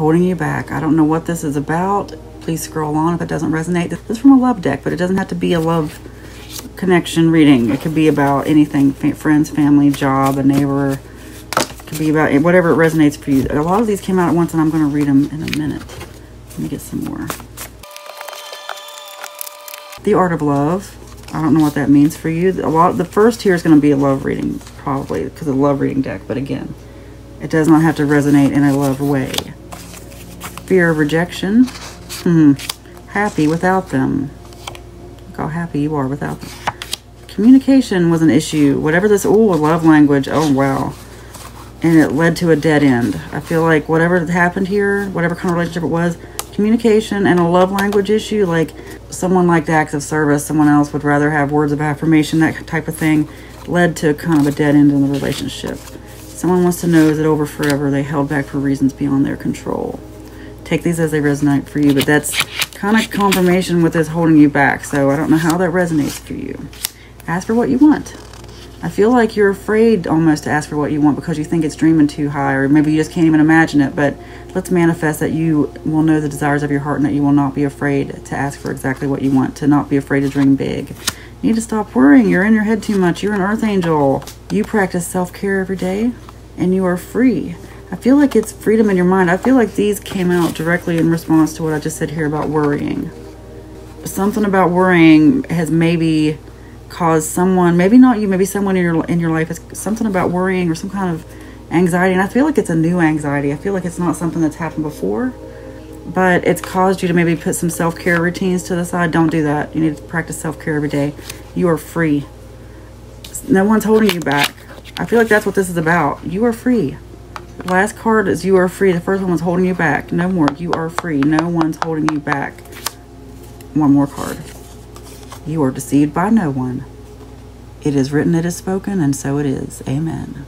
holding you back. I don't know what this is about. Please scroll on if it doesn't resonate. This is from a love deck, but it doesn't have to be a love connection reading. It could be about anything friends, family, job, a neighbor. It could be about whatever it resonates for you. A lot of these came out at once, and I'm going to read them in a minute. Let me get some more. The Art of Love. I don't know what that means for you. A lot. The first here is going to be a love reading, probably, because the love reading deck. But again, it does not have to resonate in a love way. Fear of rejection. Hmm. Happy without them. Look how happy you are without them. Communication was an issue. Whatever this, oh, love language. Oh, wow. And it led to a dead end. I feel like whatever happened here, whatever kind of relationship it was, communication and a love language issue, like someone liked acts of service, someone else would rather have words of affirmation, that type of thing, led to kind of a dead end in the relationship. Someone wants to know is it over forever? They held back for reasons beyond their control. Take these as they resonate for you, but that's kind of confirmation with this holding you back. So I don't know how that resonates for you. Ask for what you want. I feel like you're afraid almost to ask for what you want because you think it's dreaming too high, or maybe you just can't even imagine it. But let's manifest that you will know the desires of your heart and that you will not be afraid to ask for exactly what you want, to not be afraid to dream big. You need to stop worrying. You're in your head too much. You're an earth angel. You practice self care every day and you are free. I feel like it's freedom in your mind. I feel like these came out directly in response to what I just said here about worrying. Something about worrying has maybe caused someone, maybe not you, maybe someone in your in your life is something about worrying or some kind of anxiety. And I feel like it's a new anxiety. I feel like it's not something that's happened before, but it's caused you to maybe put some self care routines to the side. Don't do that. You need to practice self care every day. You are free. No one's holding you back. I feel like that's what this is about. You are free. Last card is you are free. The first one was holding you back. No more. You are free. No one's holding you back. One more card. You are deceived by no one. It is written, it is spoken, and so it is. Amen.